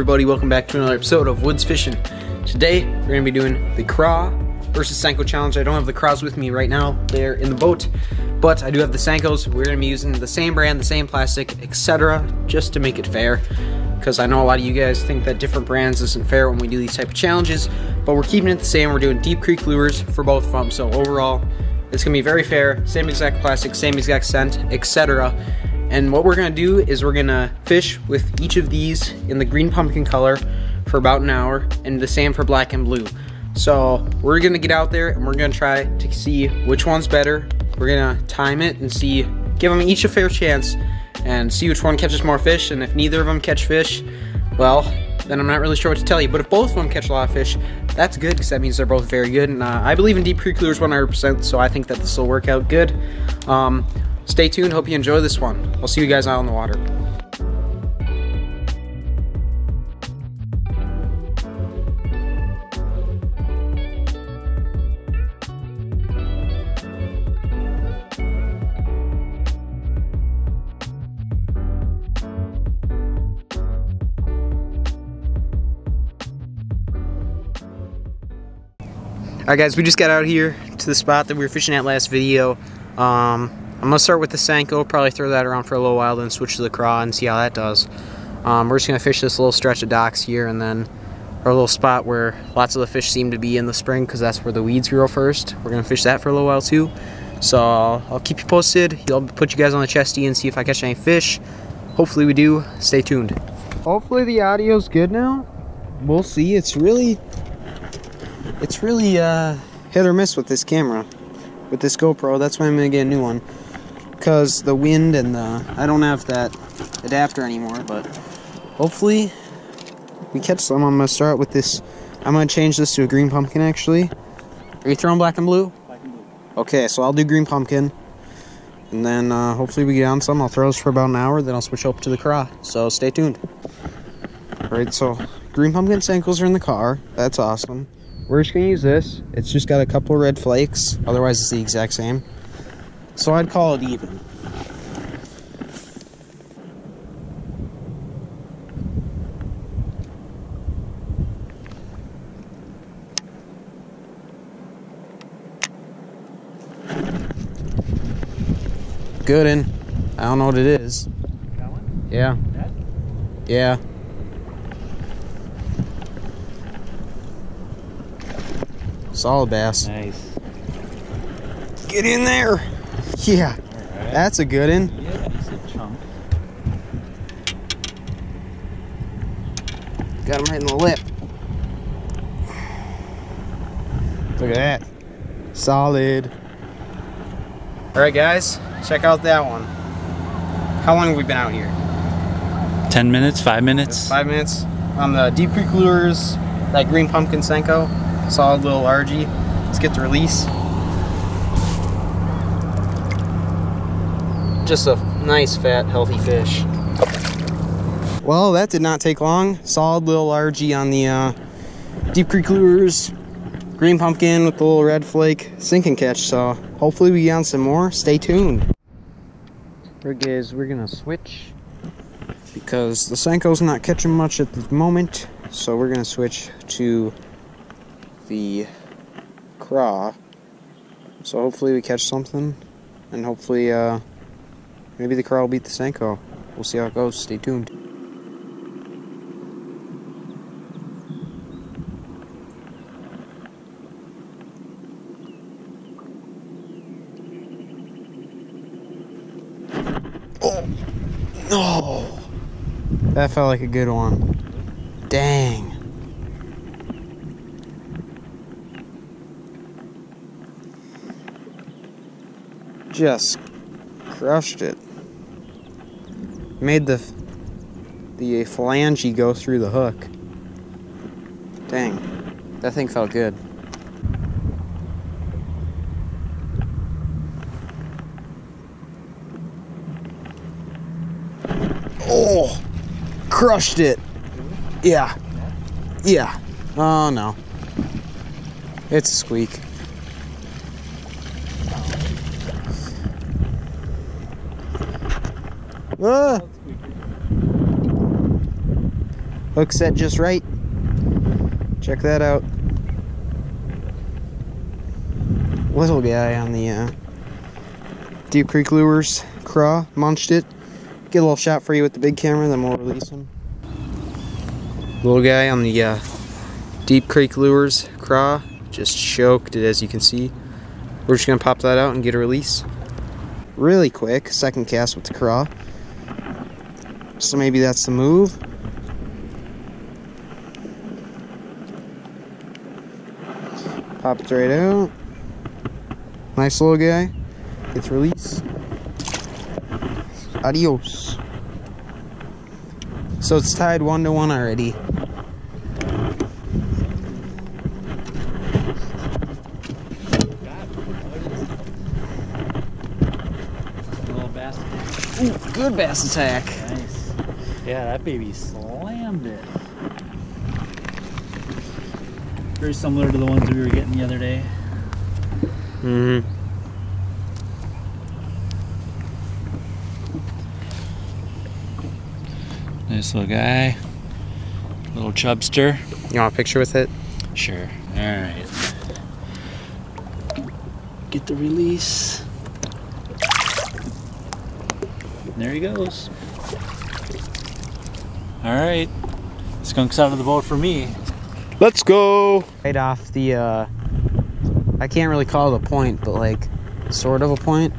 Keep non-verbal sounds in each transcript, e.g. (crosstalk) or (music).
everybody? Welcome back to another episode of Woods Fishing. Today we're going to be doing the craw versus Senko challenge. I don't have the craws with me right now. They're in the boat, but I do have the Senkos. We're going to be using the same brand, the same plastic, etc. just to make it fair. Because I know a lot of you guys think that different brands isn't fair when we do these type of challenges, but we're keeping it the same. We're doing Deep Creek lures for both of them, so overall it's going to be very fair. Same exact plastic, same exact scent, etc. And what we're gonna do is we're gonna fish with each of these in the green pumpkin color for about an hour and the same for black and blue. So we're gonna get out there and we're gonna try to see which one's better. We're gonna time it and see, give them each a fair chance and see which one catches more fish. And if neither of them catch fish, well, then I'm not really sure what to tell you. But if both of them catch a lot of fish, that's good because that means they're both very good. And uh, I believe in deep creek lures 100%, so I think that this will work out good. Um, Stay tuned. Hope you enjoy this one. I'll see you guys out on the water. Alright guys, we just got out here to the spot that we were fishing at last video. Um, I'm going to start with the Senko, probably throw that around for a little while, then switch to the Craw and see how that does. Um, we're just going to fish this little stretch of docks here and then our little spot where lots of the fish seem to be in the spring because that's where the weeds grow first. We're going to fish that for a little while too. So I'll, I'll keep you posted. I'll put you guys on the chesty and see if I catch any fish. Hopefully we do. Stay tuned. Hopefully the audio's good now. We'll see. It's really, it's really uh, hit or miss with this camera, with this GoPro. That's why I'm going to get a new one because the wind and the I don't have that adapter anymore but hopefully we catch some. I'm gonna start with this. I'm gonna change this to a green pumpkin actually. Are you throwing black and blue? Black and blue. Okay so I'll do green pumpkin. And then uh, hopefully we get on some. I'll throw this for about an hour then I'll switch over to the craw. So stay tuned. Alright so green pumpkin ankles are in the car. That's awesome. We're just gonna use this. It's just got a couple red flakes. Otherwise it's the exact same so I'd call it even. Good in. I don't know what it is. That one? Yeah. That? Yeah. Solid bass. Nice. Get in there. (laughs) Yeah, Alright. that's a good one. Yeah, a chunk. Got him right in the lip. Look at that. Solid. Alright guys, check out that one. How long have we been out here? 10 minutes, 5 minutes. Five minutes. On the Deep Creek Lures, that green pumpkin Senko. Solid little RG. Let's get the release. Just a nice, fat, healthy fish. Well, that did not take long. Solid little RG on the uh, Deep Creek Lures. Green pumpkin with the little red flake sinking catch. So hopefully we get on some more. Stay tuned. Rig is we're gonna switch because the Senko's not catching much at the moment. So we're gonna switch to the craw. So hopefully we catch something, and hopefully uh, maybe the craw will beat the Senko. We'll see how it goes. Stay tuned. Oh no! That felt like a good one. Dang. Just crushed it. Made the the phalange go through the hook. Dang. That thing felt good. Oh, crushed it. Yeah. Yeah. Oh no. It's a squeak. Ah. Hook set just right. Check that out. Little guy on the uh, Deep Creek Lures craw, munched it. Get a little shot for you with the big camera, then we'll release him. Little guy on the uh, Deep Creek Lures craw, just choked it as you can see. We're just gonna pop that out and get a release. Really quick, second cast with the craw. So maybe that's the move. Popped right out. Nice little guy. Gets released. Adios. So it's tied one to one already. Ooh, good bass attack. Nice. Yeah, that baby slammed it. Very similar to the ones we were getting the other day. Mm-hmm. Nice little guy. Little chubster. You want a picture with it? Sure. Alright. Get the release. There he goes. Alright. Skunk's out of the boat for me. Let's go. Right off the, uh, I can't really call it a point, but like, sort of a point.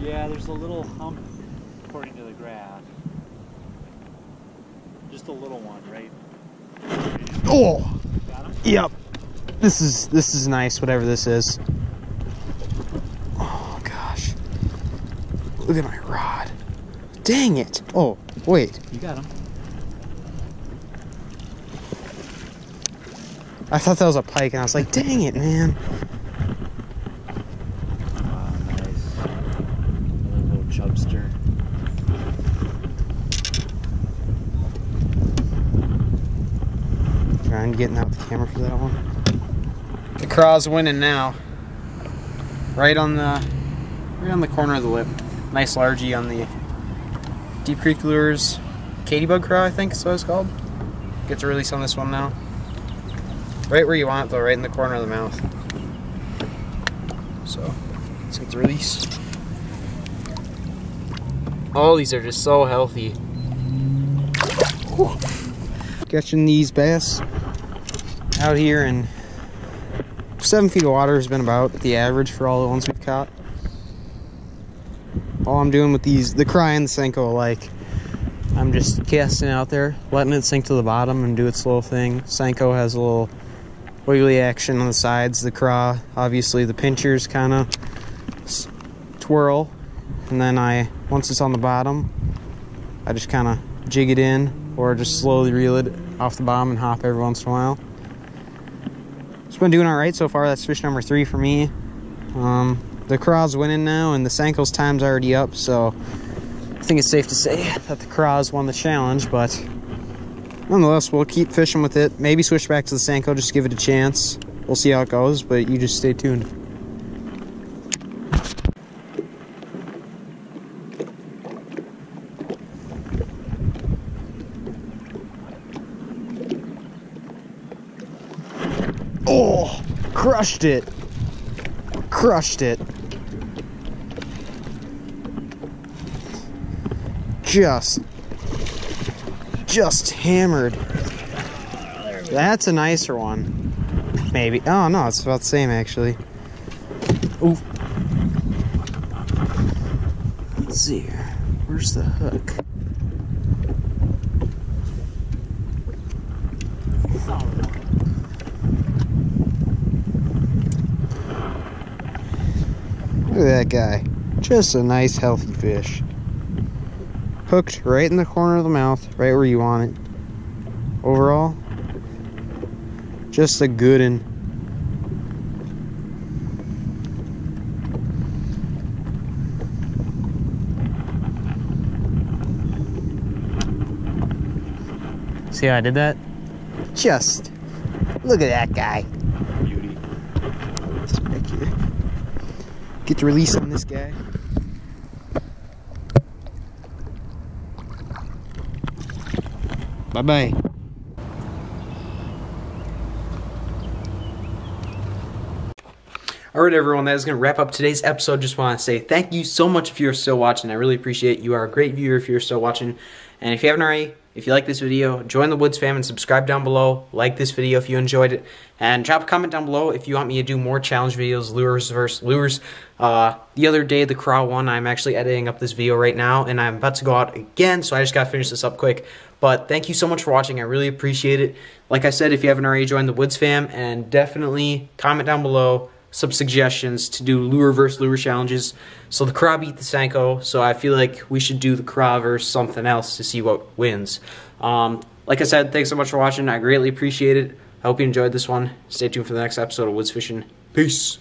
Yeah, there's a little hump according to the graph. Just a little one, right? Oh, Got him? yep. This is this is nice. Whatever this is. Oh gosh. Look at my rod. Dang it. Oh wait. You got him. I thought that was a pike, and I was like, dang it, man. Wow, nice. Another little chubster. Trying getting out the camera for that one. The craw's winning now. Right on the right on the corner of the lip. Nice largie on the Deep Creek Lures Bug craw, I think is what it's called. Gets a release on this one now. Right where you want it though, right in the corner of the mouth. So let's get the release. All these are just so healthy. Catching these bass out here in seven feet of water has been about the average for all the ones we've caught. All I'm doing with these, the craw and the Senko alike, I'm just casting out there, letting it sink to the bottom and do its little thing. Senko has a little wiggly action on the sides. The craw, obviously, the pinchers kind of twirl, and then I, once it's on the bottom, I just kind of jig it in or just slowly reel it off the bottom and hop every once in a while. It's been doing all right so far. That's fish number three for me. Um, the craw's winning now, and the Senko's time's already up, so I think it's safe to say that the craw's won the challenge, but nonetheless, we'll keep fishing with it. Maybe switch back to the Sanko, just give it a chance. We'll see how it goes, but you just stay tuned. Oh, crushed it. Crushed it. Just, just hammered. That's a nicer one. Maybe. Oh, no, it's about the same, actually. Ooh. Let's see here. Where's the hook? Look at that guy. Just a nice, healthy fish. Hooked right in the corner of the mouth, right where you want it. Overall, just a good one. See how I did that? Just look at that guy. Beauty. Get the release on this guy. Bye bye. All right, everyone, that is going to wrap up today's episode. Just want to say thank you so much if you're still watching. I really appreciate it. You are a great viewer if you're still watching. And if you haven't already, if you like this video, join the Woods fam and subscribe down below. Like this video if you enjoyed it. And drop a comment down below if you want me to do more challenge videos, lures versus lures. Uh, the other day, the craw one, I'm actually editing up this video right now. And I'm about to go out again, so I just got to finish this up quick. But thank you so much for watching. I really appreciate it. Like I said, if you haven't already joined the Woods fam, and definitely comment down below some suggestions to do lure versus lure challenges. So the craw beat the Senko, so I feel like we should do the craw versus something else to see what wins. Um, like I said, thanks so much for watching. I greatly appreciate it. I hope you enjoyed this one. Stay tuned for the next episode of Woods Fishing. Peace.